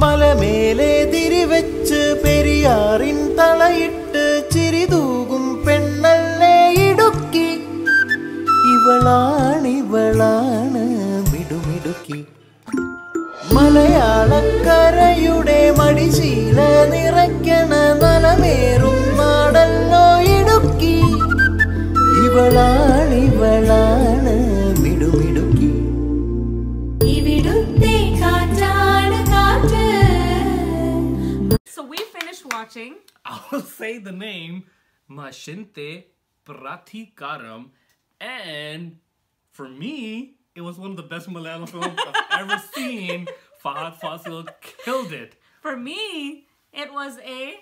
മലമേലെ തിരിവെച്ച് പെരിയാറിൻ തളയിട്ട് ചിരിതൂകും പെണ്ണല്ലേ Idukki. ഇവളാണിവളാണ് മിടുമിടുക്കി. മലയാളക്കരയുടെ മടിശീല നിറയ്ക്കണ നലമേറും നാടല്ലോ Idukki. ഇവളാണിവളാണ് watching. I'll say the name Maheshinte Prathikaaram, and for me, it was one of the best Malayalam films I've ever seen. Fahadh Faasil killed it. For me, it was a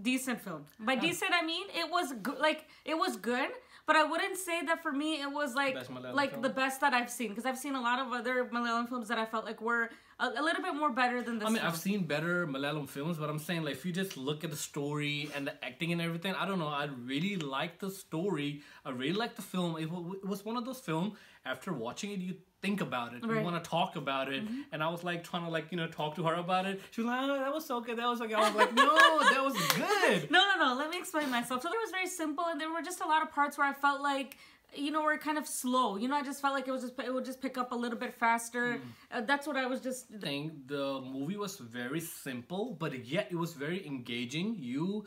decent film. By decent, I mean it was good. Like it was good, but I wouldn't say that for me it was like like film? the best that I've seen because I've seen a lot of other Malayalam films that I felt like were a, a little bit more better than this. I mean, film. I've seen better Malayalam films, but I'm saying like if you just look at the story and the acting and everything, I don't know. I really like the story. I really like the film. It, it was one of those films. After watching it, you think about it. You want to talk about it. Mm-hmm. And I was like trying to like you know talk to her about it. She was like, oh, "That was so good. That was so good." I was like, "No, that was good." No, no, no. Let me explain myself. So it was very simple, and there were just a lot of parts where I felt like, you know, we were kind of slow. You know, I just felt like it was just it would just pick up a little bit faster. Uh, that's what I was just. thing the movie was very simple but yet it was very engaging you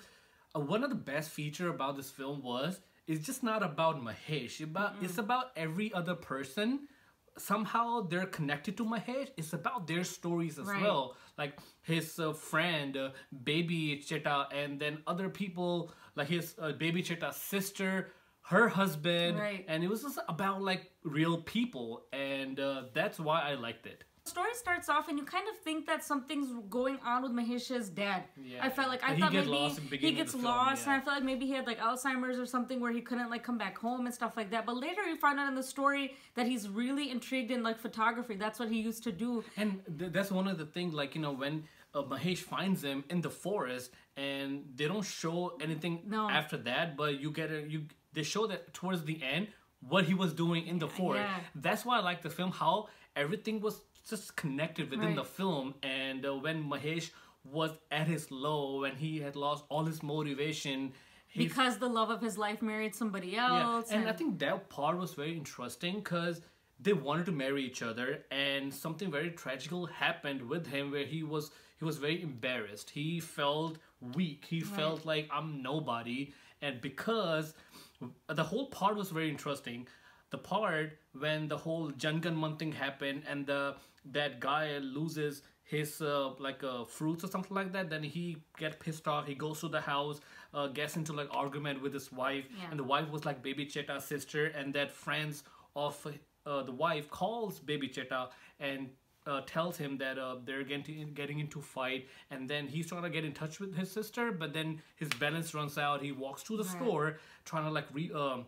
uh, one of the best feature about this film was it's just not about mahesh about it's about every other person somehow they're connected to mahesh it's about their stories as Right. well like his uh, friend uh, baby cheta and then other people like his uh, baby cheta's sister her husband Right. and it was just about like real people and uh, that's why i liked it The story starts off, and you kind of think that something's going on with Mahesh's dad. Yeah. I felt like I thought maybe he gets film, lost, yeah. and I felt like maybe he had like Alzheimer's or something where he couldn't like come back home and stuff like that. But later, you find out in the story that he's really intrigued in like photography. That's what he used to do. And th- that's one of the things, like, you know, when uh, Mahesh finds them in the forest and they don't show anything No. after that, but you get a, you, they show that towards the end what he was doing in the forest. Yeah. That's why I like the film, how everything was just connected within the film. And uh, when Mahesh was at his low, when he had lost all his motivation, he Because the love of his life married somebody yeah, else. and I think that part was very interesting because they wanted to marry each other, and something very tragical happened with him where he was he was very embarrassed. He felt weak. He felt like I'm nobody, and because the whole part was very interesting. The part when the whole Jangan thing happened and the that guy loses his uh, like uh, fruits or something like that then he get pissed off he goes to the house uh, gets into like argument with his wife Yeah. and the wife was like baby cheta's sister and that friends of uh, the wife calls baby cheta and uh, tells him that uh, they're getting getting into fight and then he's trying to get in touch with his sister but then his balance runs out. He walks to the store trying to like re um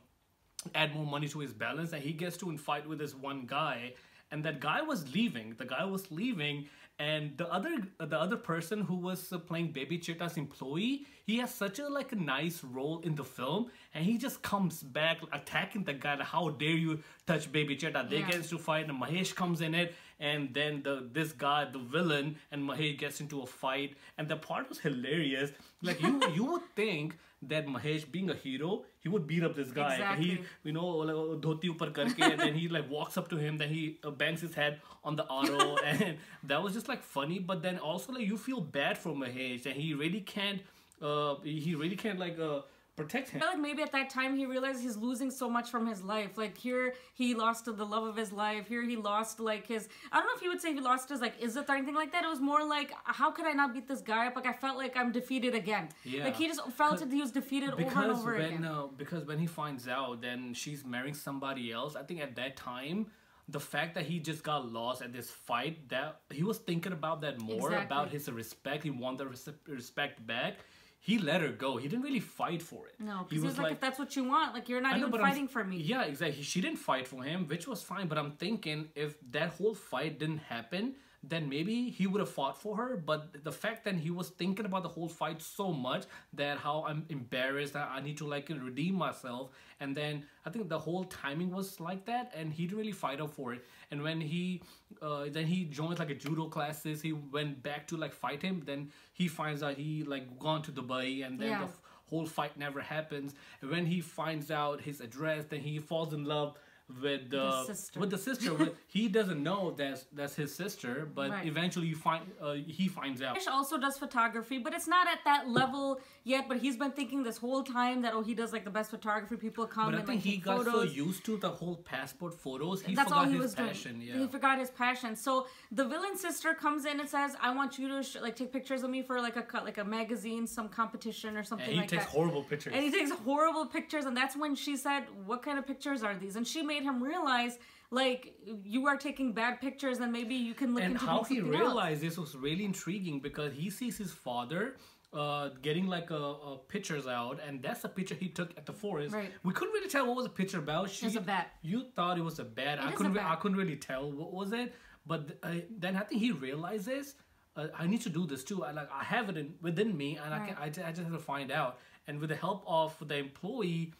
add more money to his balance and he gets to in fight with this one guy and that guy was leaving. The guy was leaving and the other the other person who was uh, playing baby cheta's employee he has such a like a nice role in the film and he just comes back attacking the guy how dare you touch baby cheta they Yeah. get into fight and mahesh comes in it and then the this guy the villain and mahesh gets into a fight. And the part was hilarious. Like you you would think that mahesh being a hero he would beat up this guy. And he you know like dhoti upar karke and then he like walks up to him then he uh, bangs his head on the auto and that was just like funny. But then also like you feel bad for Mahesh and he really can't uh he really can't like uh protect him I feel like maybe at that time he realized he's losing so much from his life. Like here he lost the love of his life. Here he lost like his I don't know if he would say he lost his like izzat or anything like that. It was more like how could I not beat this guy up? Like I felt like I'm defeated again. Yeah. Like he just felt that he was defeated over and because over when again. uh, because when he finds out then she's marrying somebody else i think at that time the fact that he just got lost at this fight that he was thinking about that more Exactly. about his respect he wanted the res- respect back he let her go he didn't really fight for it No, because he because he's like, if that's what you want, like you're not know, even but I'm- fighting for me. Yeah, exactly. She didn't fight for him, which was fine. But I'm thinking if that whole fight didn't happen, then maybe he would have fought for her. But the fact that he was thinking about the whole fight so much that how I'm embarrassed that I need to like redeem myself, and then I think the whole timing was like that, and he didn't really fight up for it. And when he uh, then he joins like a judo classes, he went back to like fight him. Then he finds out he like gone to Dubai, and then Yeah. the whole fight never happens. And when he finds out his address, then he falls in love with the, sister. with the sister. with, he doesn't know that's that's his sister, but Right. eventually you find uh, he finds out. Fish also does photography, but it's not at that level yet. But he's been thinking this whole time that oh, he does like the best photography. People come But I and think like, he got so used to the whole passport photos, he That's forgot all he his was passion. doing. Yeah. He forgot his passion. So the villain sister comes in and says, "I want you to sh- like take pictures of me for like a like a magazine, some competition or something and he like takes that." horrible pictures. And he takes horrible pictures, and that's when she said, "What kind of pictures are these?" And she made him realize, like, you are taking bad pictures, and maybe you can look and into how he something else. realized this was really intriguing because he sees his father uh, getting like a, uh, pictures out, and that's a picture he took at the forest. Right. We couldn't really tell what was the picture about. She, was a bat. You thought it was a bat. I couldn't. bat. I couldn't really tell what was it. But uh, then I think he realizes uh, I need to do this too. I like I have it in, within me, and I can. I, I just have to find out. And with the help of the employee,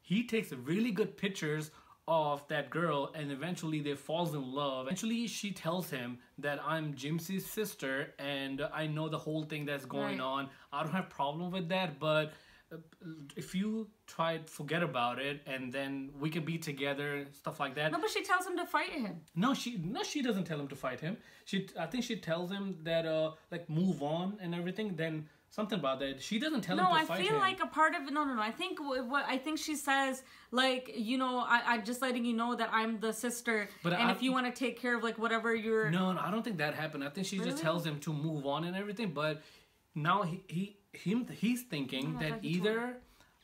he takes really good pictures of that girl and eventually they falls in love eventually she tells him that i'm jimsy's sister and i know the whole thing that's going Right. on i don't have problem with that but uh, if you try to forget about it and then we can be together stuff like that No, but she tells him to fight him. no, she no, she doesn't tell him to fight him. She, I think she tells him that uh, like move on and everything. Then something about that. She doesn't tell No, him to I fight feel him. like a part of it. No, no, no. I think what I think she says, like, you know, I, I'm just letting you know that I'm the sister, But and I- if you want to take care of like whatever you're. no, no, I don't think that happened. I think she just tells him to move on and everything. But now he, he him he's thinking Oh, that either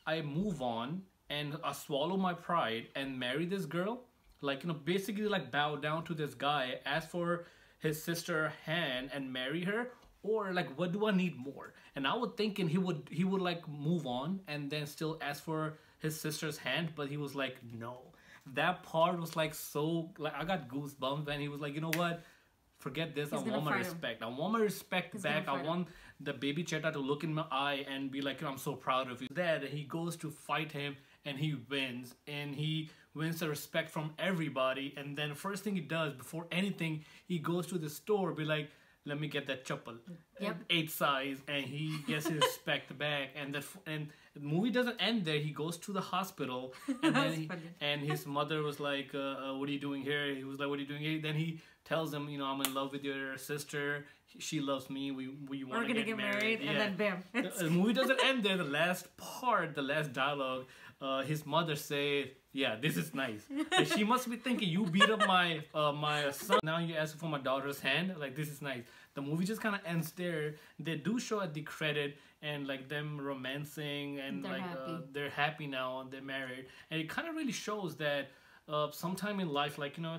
I move on and I swallow my pride and marry this girl, like you know, basically like bow down to this guy, ask for his sister hand and marry her, or like what do I need more? And I was thinking he would he would like move on and then still ask for his sister's hand, but he was like no. That part was like so like I got goosebumps when he was like, you know what? Forget this. I want my him. respect. I want my respect gonna back. I fight him. want the baby Cheta to look in my eye and be like, I'm so proud of you. That he goes to fight him and he wins. And he wins the respect from everybody. And then first thing he does before anything, he goes to the store, be like, let me get that chappal, Yep. eight size, and he gets his respect back. And that and the movie doesn't end there. He goes to the hospital, and then he, and his mother was like, uh, uh, "What are you doing here?" He was like, "What are you doing here?" Then he tells him, "You know, I'm in love with your sister. She loves me. We we want We're to gonna get married, and then bam, The, the movie doesn't end there. The last part, the last dialogue, uh, his mother say, "Yeah, this is nice." Like, she must be thinking, "You beat up my uh, my son. Now you ask for my daughter's hand. Like this is nice." The movie just kind of ends there. They do show at the credit and like them romancing and They're like Uh, they're happy now they're married, and it kind of really shows that uh, sometime in life, like you know,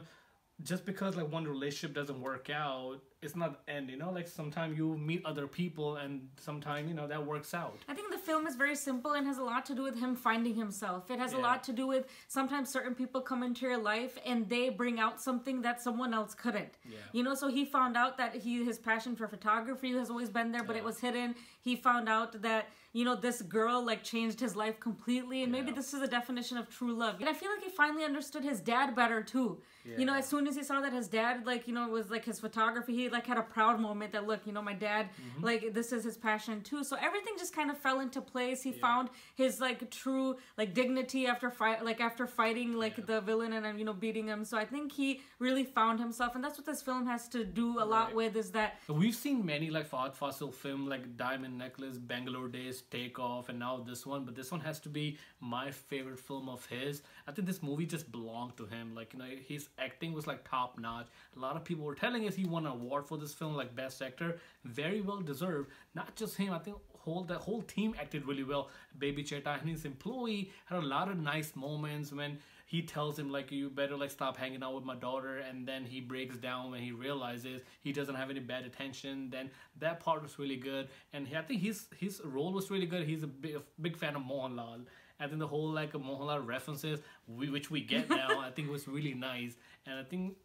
just because like one relationship doesn't work out, it's not the end. You know, like sometimes you meet other people, and sometimes you know that works out. I think the film is very simple and has a lot to do with him finding himself. It has a lot to do with sometimes certain people come into your life and they bring out something that someone else couldn't. Yeah. You know, so he found out that he his passion for photography has always been there, but it was hidden. He found out that you know this girl like changed his life completely, and maybe this is a definition of true love. And I feel like he finally understood his dad better too. You know, as soon as he saw that his dad like you know it was like his photography, he like had a proud moment that look, you know, my dad Mm-hmm. like this is his passion too. So everything just kind of fell into place. He found his like true like dignity after fight like after fighting like Yeah. the villain and uh, you know beating him. So I think he really found himself, and that's what this film has to do a lot with is that We've seen many like Fahadh Faasil film like Diamond Necklace, Bangalore Days, Take Off, and now this one. But this one has to be my favorite film of his. I think this movie just belonged to him. Like you know, his acting was like top notch. A lot of people were telling us he won an award for this film, like best actor. Very well deserved. Not just him. I think whole the whole team acted really well. Baby Cheta and his employee had a lot of nice moments when he tells him like you better like stop hanging out with my daughter and then he breaks down when he realizes he doesn't have any bad attention then that part was really good and i think his his role was really good he's a big, big fan of mohanlal i think the whole like mohanlal references we, which we get now i think was really nice and i think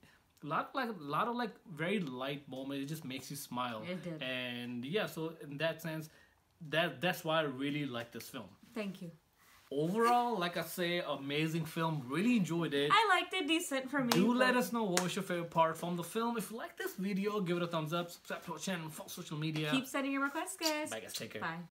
a lot like a lot of like very light moments. It just makes you smile. It did. And yeah, so in that sense, that that's why I really like this film. Thank you. Overall, like I say, amazing film. Really enjoyed it. I liked it decent for me. Do let us know what was your favorite part from the film. If you like this video, give it a thumbs up, subscribe to our channel, follow social media. Keep sending your requests, guys. Bye guys, take care. Bye.